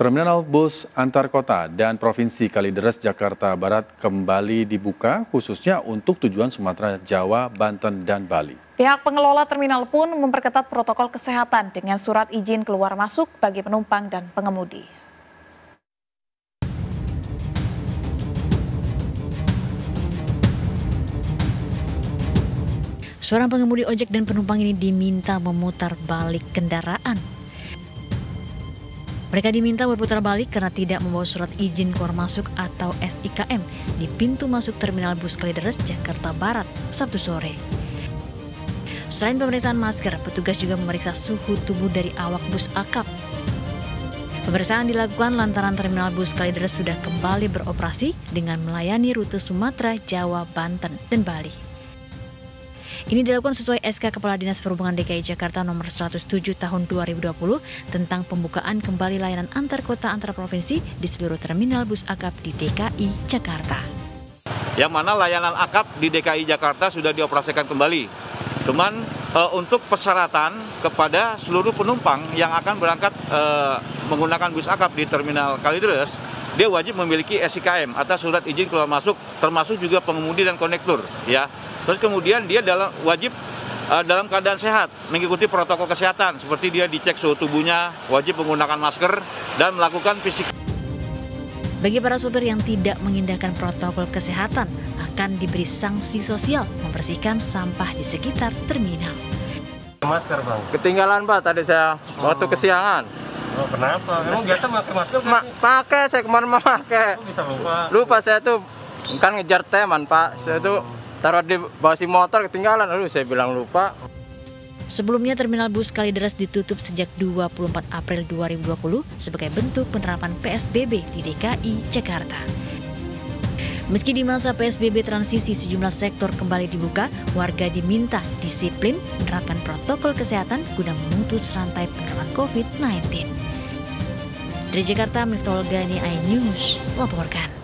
Terminal bus antar kota dan Provinsi Kalideres Jakarta Barat kembali dibuka khususnya untuk tujuan Sumatera, Jawa, Banten, dan Bali. Pihak pengelola terminal pun memperketat protokol kesehatan dengan surat izin keluar masuk bagi penumpang dan pengemudi. Seorang pengemudi ojek dan penumpang ini diminta memutar balik kendaraan mereka diminta berputar balik karena tidak membawa surat izin keluar masuk atau SIKM di pintu masuk Terminal Bus Kalideres, Jakarta Barat, Sabtu sore. Selain pemeriksaan masker, petugas juga memeriksa suhu tubuh dari awak bus akap. Pemeriksaan dilakukan lantaran Terminal Bus Kalideres sudah kembali beroperasi dengan melayani rute Sumatera, Jawa, Banten, dan Bali. Ini dilakukan sesuai SK Kepala Dinas Perhubungan DKI Jakarta nomor 107 tahun 2020 tentang pembukaan kembali layanan antar kota antar provinsi di seluruh terminal bus akap di DKI Jakarta. Yang mana layanan akap di DKI Jakarta sudah dioperasikan kembali. Cuman e, untuk persyaratan kepada seluruh penumpang yang akan berangkat e, menggunakan bus akap di terminal Kalideres, dia wajib memiliki SIKM atau surat izin keluar masuk, termasuk juga pengemudi dan konektor, ya. Terus kemudian dia dalam wajib uh, dalam keadaan sehat, mengikuti protokol kesehatan seperti dia dicek suhu tubuhnya, wajib menggunakan masker dan melakukan fisik. Bagi para sopir yang tidak mengindahkan protokol kesehatan, akan diberi sanksi sosial membersihkan sampah di sekitar terminal. Masker bang. Ketinggalan pak tadi saya oh. waktu kesiangan. Oh kenapa? Emang biasa pakai masker? Ma pakai saya kemarin memakai. Oh, bisa lupa. Lupa saya tuh kan ngejar teman pak. Saya tuh taruh di bawah si motor ketinggalan aduh saya bilang lupa Sebelumnya terminal bus Kalideres ditutup sejak 24 April 2020 sebagai bentuk penerapan PSBB di DKI Jakarta. Meski di masa PSBB transisi sejumlah sektor kembali dibuka, warga diminta disiplin menerapkan protokol kesehatan guna memutus rantai penularan COVID-19. Dari Jakarta, Miftol Gani, iNews, laporkan.